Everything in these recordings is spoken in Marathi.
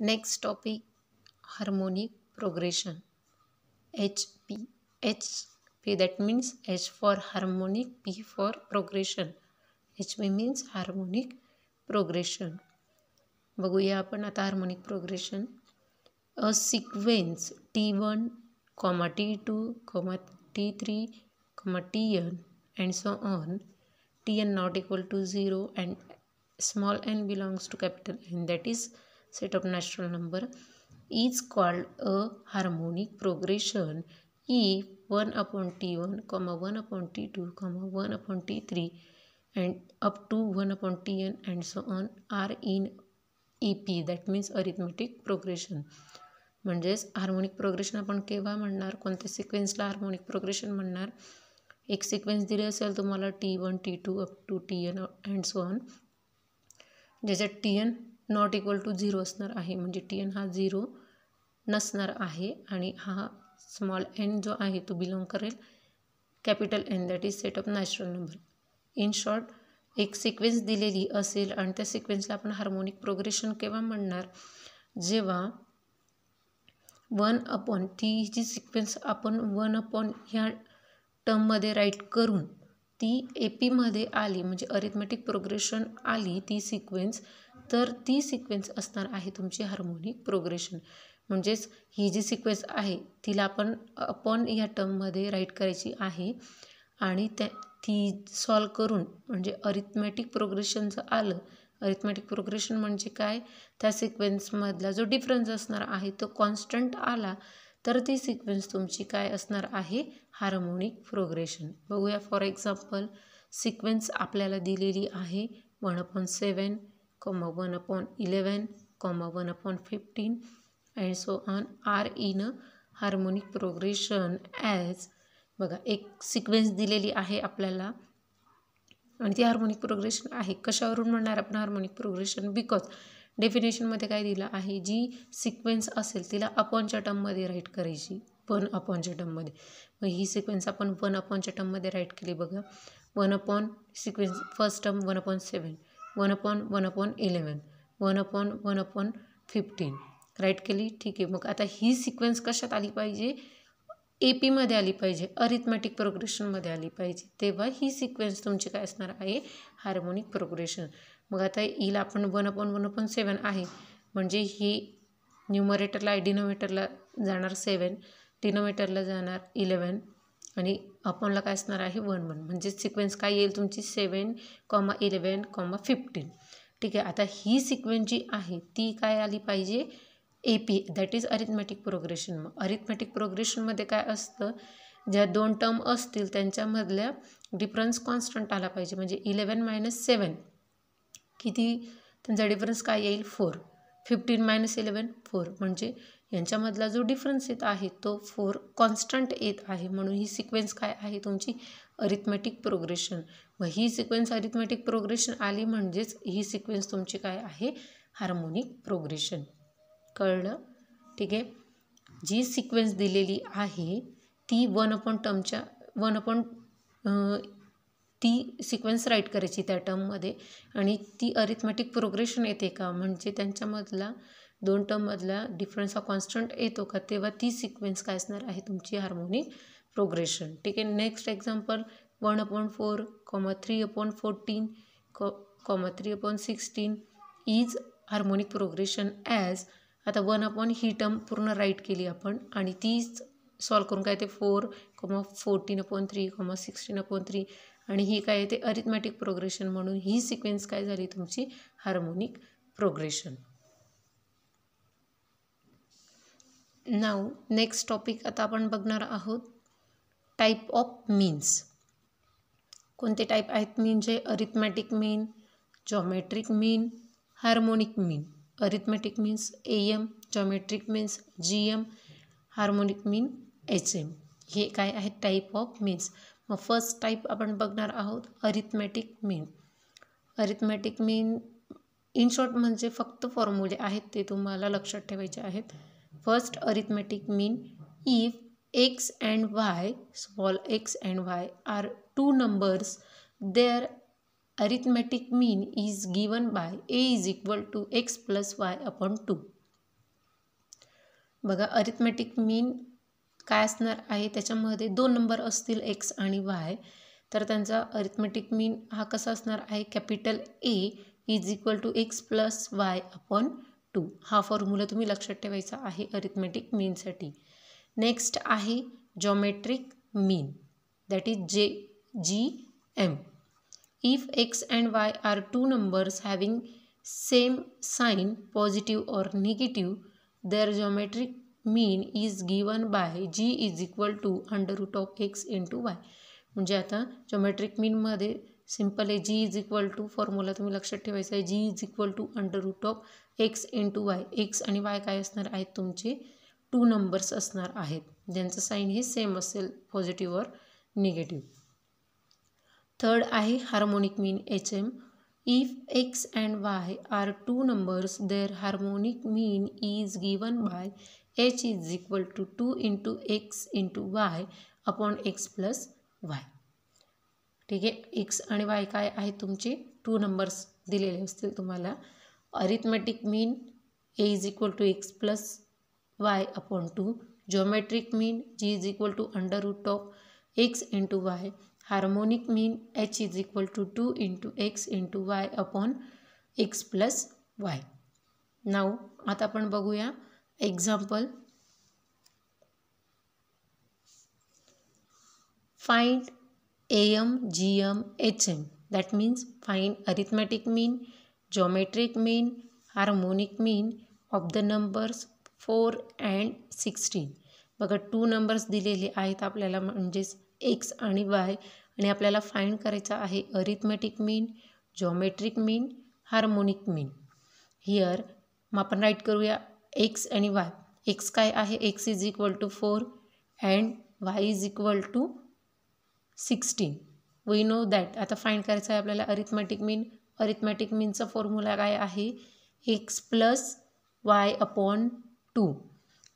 Next topic harmonic progression H P H P that means H for harmonic P for progression H P means harmonic progression बघूया आपण आता harmonic progression a sequence T one comma T two comma T three comma T N and so on T N not equal to zero and small N belongs to capital N that is set of natural number is called a harmonic progression if 1 upon t1 comma 1 upon t2 comma 1 upon t3 and up to 1 upon tn and so on are in EP that means arithmetic progression म्हणजेच हार्मोनिक प्रोग्रेशन आपण केव्हा म्हणणार कोणत्या सिक्वेन्सला हार्मोनिक प्रोग्रेशन म्हणणार एक सिक्वेन्स दिले असेल तुम्हाला T one T two up to T N and so on ज्याच्यात T N not equal to zero असणार आहे. म्हणजे टी एन हा झिरो नसणार आहे आणि हा स्मॉल एन जो आहे तो बिलॉंग करेल. Capital N that is set of natural number. In short एक सिक्वेन्स दिलेली असेल आणि त्या सिक्वेन्सला आपण हार्मोनिक प्रोग्रेशन केव्हा म्हणणार? जेव्हा वन अपॉन ती जी सिक्वेन्स आपण वन अपॉन ह्या टर्ममध्ये राईट करून ती ए पीमध्ये आली म्हणजे अरिथमॅटिक प्रोग्रेशन आली ती सिक्वेन्स तर ती सिक्वेन्स असणार आहे तुमची हार्मोनिक प्रोग्रेशन म्हणजेच ही जी सिक्वेन्स आहे तिला आपण अपॉन या टर्ममध्ये राईट करायची आहे. आणि त्या ती सॉल्व करून म्हणजे अरिथमॅटिक प्रोग्रेशन जर आलं. अरिथमॅटिक प्रोग्रेशन म्हणजे काय? त्या सिक्वेन्समधला जो डिफरन्स असणार आहे तो कॉन्स्टंट आला तर ती सिक्वेन्स तुमची काय असणार आहे? हार्मोनिक प्रोग्रेशन बघूया फॉर एक्झाम्पल सिक्वेन्स आपल्याला दिलेली आहे one upon seven comma one upon eleven comma one upon fifteen and so on are in a harmonic progression as बघा एक सिक्वेन्स दिलेली आहे आपल्याला. आणि ती हार्मोनिक प्रोग्रेशन आहे. कशावरून म्हणणार आपण हार्मोनिक प्रोग्रेशन बिकॉज डेफिनेशनमध्ये काय दिलं आहे? जी सिक्वेन्स असेल तिला अपॉनच्या टर्ममध्ये राईट करायची. वन अपॉनच्या टर्ममध्ये मग ही सिक्वेन्स आपण वन अपॉनच्या टर्ममध्ये राईट केली बघा. One upon sequence first term one upon seven one upon one upon eleven one upon one upon fifteen write केली ठीक आहे. मग आता ही सिक्वेन्स कशात आली पाहिजे? ए पीमध्ये आली पाहिजे. अरिथमॅटिक प्रोग्रेशनमध्ये आली पाहिजे. तेव्हा ही सिक्वेन्स तुमची काय असणार आहे? हार्मोनिक प्रोग्रेशन मग आता ईला आपण one upon one upon seven आहे. म्हणजे ही न्युमरेटरला डिनोमेटरला जाणार सेवन डिनोमेटरला जाणार इलेवन आणि अपॉनला काय असणार आहे? One one. म्हणजे सिक्वेन्स काय येईल तुमची? Seven comma eleven comma fifteen ठीक आहे? आता ही सिक्वेन्स जी आहे ती काय आली पाहिजे? A P that is arithmetic progression मग अरिथमॅटिक प्रोग्रेशनमध्ये काय असतं? ज्या दोन टर्म असतील त्यांच्यामधल्या डिफरन्स कॉन्स्टंट आला पाहिजे. म्हणजे इलेवन मायनस सेवन किती? त्यांचा डिफरन्स काय येईल? Four fifteen minus eleven four म्हणजे यांच्यामधला जो डिफरन्स येत आहे तो फोर कॉन्स्टंट येत आहे. म्हणून ही सिक्वेन्स काय आहे? तुमची अरिथमॅटिक प्रोग्रेशन व ही सिक्वेन्स अरिथमॅटिक प्रोग्रेशन आली म्हणजेच ही सिक्वेन्स तुमची काय आहे? हार्मोनिक प्रोग्रेशन कळलं? ठीक आहे? जी सिक्वेन्स दिलेली आहे ती वन अपॉन टर्मच्या वन अपॉन ती सिक्वेन्स राईट करायची त्या टर्ममध्ये आणि ती अरिथमॅटिक प्रोग्रेशन येते का? म्हणजे त्यांच्यामधला दोन टर्ममधला डिफरन्स हा कॉन्स्टंट येतो का? तेव्हा ती सिक्वेन्स काय असणार आहे तुमची हार्मोनिक प्रोग्रेशन ठीक आहे? Next example one upon four comma three upon fourteen co comma three upon sixteen is harmonic progression as आता वन अपॉन ही टर्म पूर्ण राईट केली आपण आणि तीच सॉल्व करून काय ते four comma fourteen upon three comma sixteen upon three आणि ही काय येते? अरिथमॅटिक प्रोग्रेशन म्हणून ही सिक्वेन्स काय झाली? तुमची हार्मोनिक प्रोग्रेशन नाव नेक्स्ट टॉपिक आता आपण बघणार आहोत. टाईप ऑफ मीन्स कोणते टाईप आहेत मीनचे arithmetic mean geometric mean harmonic mean arithmetic means A M geometric means G M harmonic mean H M हे काय आहेत टाईप ऑफ मीन्स मग फर्स्ट टाईप आपण बघणार आहोत arithmetic mean arithmetic mean in short म्हणजे फक्त फॉर्म्युले आहेत ते तुम्हाला लक्षात ठेवायचे आहेत. First arithmetic mean if X and Y small X and Y are two numbers their arithmetic mean is given by A is equal to X plus Y upon two बघा अरिथमेटिक मीन काय असणार आहे? त्याच्यामध्ये दोन नंबर असतील एक्स आणि वाय तर त्यांचा अरिथमेटिक मीन हा कसा असणार आहे? Capital A is equal to x plus y upon two हा फॉर्म्युला तुम्ही लक्षात ठेवायचा आहे अरिथमेटिक मीनसाठी नेक्स्ट आहे जॉमेट्रिक मीन दॅट इज जे G M if X and Y are two numbers having same sign positive or negative their geometric mean is given by G is equal to under root of X into Y म्हणजे आता जॉमेट्रिक मीनमध्ये सिंपल आहे G is equal to formula तुम्ही लक्षात ठेवायचं आहे G is equal to under root of x to y x आणि वाय काय असणार आहेत तुमचे? टू नंबर्स असणार आहेत. ज्यांचं साईन हे सेम असेल पॉझिटिव्ह और निगेटिव्ह थर्ड आहे harmonic mean H M if X and Y are two numbers their harmonic mean is given by H is equal to two into X into Y upon X plus Y ठीक आहे? एक्स आणि वाय काय आहेत तुमचे? टू नंबर्स दिलेले असतील तुम्हाला. Arithmetic mean A is equal to X plus Y upon two geometric mean G is equal to under root of X into Y harmonic mean H is equal to two into X into Y upon X plus Y now आता आपण बघूया example find AM, GM, HM. That means find arithmetic mean, geometric mean, harmonic mean of the numbers 4 and sixteen बघा टू नंबर्स दिलेले आहेत आपल्याला म्हणजेच एक्स आणि वाय आणि आपल्याला फाईंड करायचं आहे arithmetic mean geometric mean harmonic mean here मग आपण राईट करूया एक्स आणि वाय एक्स काय आहे? X is equal to four and y is equal to sixteen. We know that आता फाईंड करायचं आहे आपल्याला अरिथमॅटिक मीन अरिथमॅटिक मीनचा फॉर्म्युला काय आहे? X plus Y upon two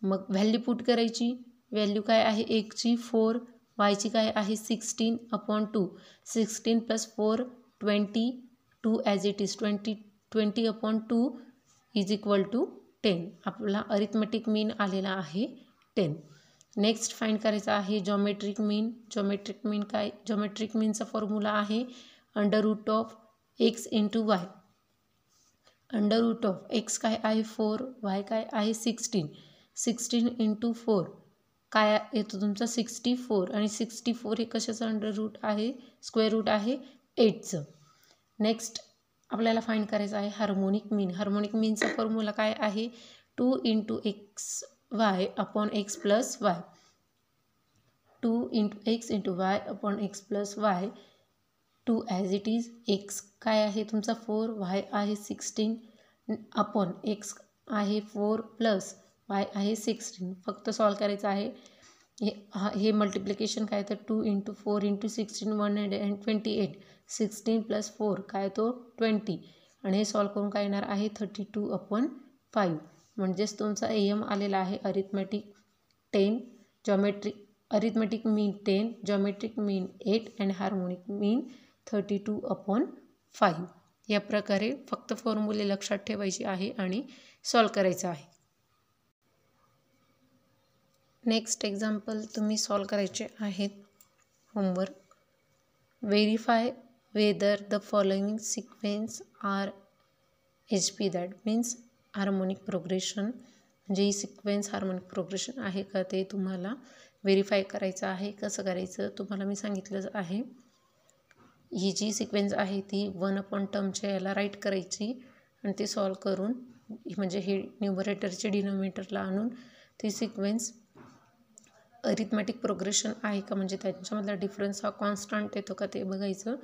मग व्हॅल्यू पुट करायची. व्हॅल्यू काय आहे? एकची फोर वायची काय आहे? Sixteen upon two sixteen plus four twenty two as it is twenty twenty upon two is equal to ten आपला अरिथमॅटिक मीन आलेला आहे टेन नेक्स्ट फाइंड करायचं आहे जॉमेट्रिक मीन जॉमेट्रिक मीन काय? जॉमेट्रिक मीनचा फॉर्म्युला आहे under root of X into Y under root of X काय आहे? फोर वाय काय आहे? सिक्स्टीन सिक्स्टीन इंटू फोर काय येतो तुमचा? सिक्स्टी फोर आणि सिक्स्टी फोर हे कशाचं अंडर रूट आहे? स्क्वेअर रूट आहे एटचं नेक्स्ट आपल्याला फाईंड करायचं आहे हार्मोनिक मीन हार्मोनिक मीनचा फॉर्म्युला काय आहे? Two into X Y upon X plus Y. Two into X into Y upon X plus Y. Two as it is X काय आहे तुमचा? फोर. वाय आहे सिक्स्टीन. अपॉन एक्स आहे फोर प्लस वाय आहे सिक्स्टीन. फक्त सॉल्व करायचं आहे. हे हा हे मल्टिप्लिकेशन काय तर two into four into sixteen one hundred and twenty eight. Sixteen plus four काय तो? ट्वेंटी. आणि हे सॉल्व करून काय येणार आहे? Thirty two upon five. म्हणजेच तुमचा ए एम आलेला आहे arithmetic ten geometric arithmetic mean ten geometric mean eight and harmonic mean thirty two upon five या प्रकारे फक्त फॉर्म्युले लक्षात ठेवायची आहे आणि सॉल्व करायचं आहे. नेक्स्ट एक्झाम्पल तुम्ही सॉल्व करायचे आहेत. Homework verify whether the following sequence are H P that means harmonic progression म्हणजे ही सिक्वेन्स हार्मोनिक प्रोग्रेशन आहे का ते तुम्हाला व्हेरीफाय करायचं आहे कसं करायचं तुम्हाला मी सांगितलं आहे. ही जी सिक्वेन्स आहे ती वन अपॉन टर्मच्या याला राईट करायची आणि ते सॉल्व करून म्हणजे हे न्यूमरेटरचे डिनोमिनेटरला आणून ती सिक्वेन्स अरिथमॅटिक प्रोग्रेशन आहे का? म्हणजे त्यांच्यामधला डिफरन्स हा कॉन्स्टंट येतो का ते बघायचं.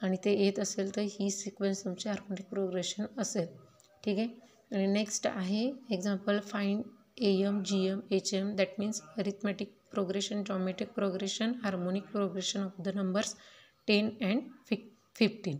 आणि ते येत असेल तर ही सिक्वेन्स तुमची हार्मोनिक प्रोग्रेशन असेल. ठीक आहे? आणि नेक्स्ट आहे example find A M G M H M that means arithmetic progression geometric progression harmonic progression of the numbers ten and fi fifteen